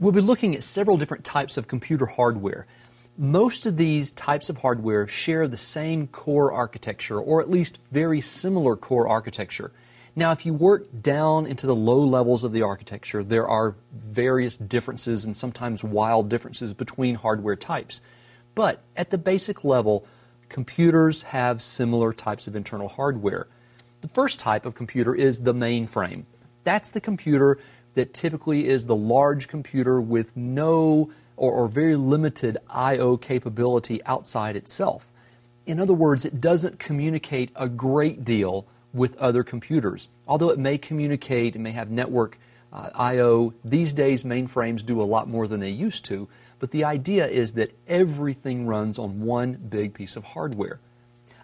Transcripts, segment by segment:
We'll be looking at several different types of computer hardware. Most of these types of hardware share the same core architecture, or at least very similar core architecture. Now, if you work down into the low levels of the architecture, there are various differences and sometimes wild differences between hardware types. But at the basic level, computers have similar types of internal hardware. The first type of computer is the mainframe. That's the computer that typically is the large computer with no or, or very limited I/O capability outside itself. In other words, it doesn't communicate a great deal with other computers. Although it may communicate, it may have network uh, I/O. These days, mainframes do a lot more than they used to. But the idea is that everything runs on one big piece of hardware.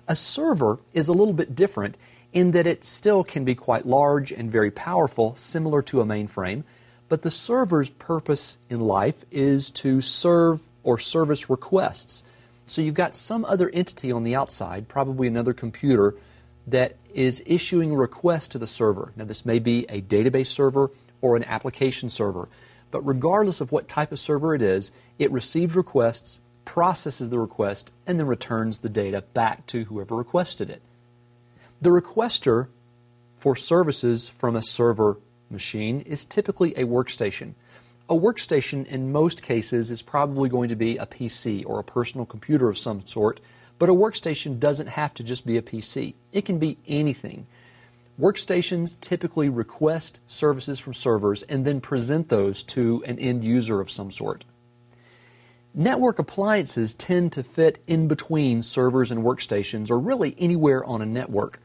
A server is a little bit different in that it still can be quite large and very powerful, similar to a mainframe, but the server's purpose in life is to serve or service requests. So you've got some other entity on the outside, probably another computer, that is issuing a request to the server. Now, this may be a database server or an application server, but regardless of what type of server it is, it receives requests, processes the request, and then returns the data back to whoever requested it. The requester for services from a server machine is typically a workstation. A workstation, in most cases, is probably going to be a PC or a personal computer of some sort, but a workstation doesn't have to just be a PC. It can be anything. Workstations typically request services from servers and then present those to an end user of some sort. Network appliances tend to fit in between servers and workstations or really anywhere on a network.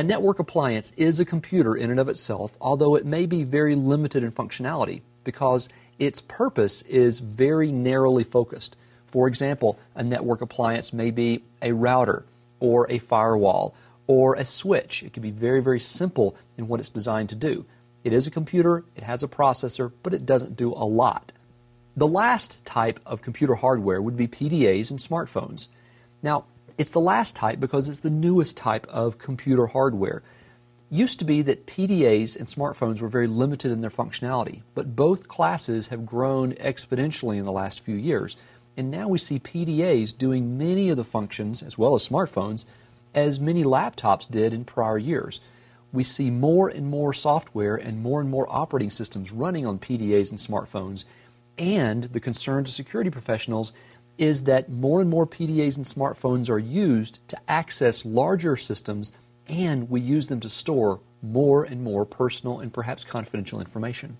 A network appliance is a computer in and of itself, although it may be very limited in functionality because its purpose is very narrowly focused. For example, a network appliance may be a router or a firewall or a switch. It can be very, very simple in what it's designed to do. It is a computer, it has a processor, but it doesn't do a lot. The last type of computer hardware would be PDAs and smartphones. Now, it's the last type because it's the newest type of computer hardware. Used to be that PDAs and smartphones were very limited in their functionality, but both classes have grown exponentially in the last few years. And now we see PDAs doing many of the functions, as well as smartphones, as many laptops did in prior years. We see more and more software and more and more operating systems running on PDAs and smartphones, and the concern to security professionals is that more and more PDAs and smartphones are used to access larger systems and we use them to store more and more personal and perhaps confidential information.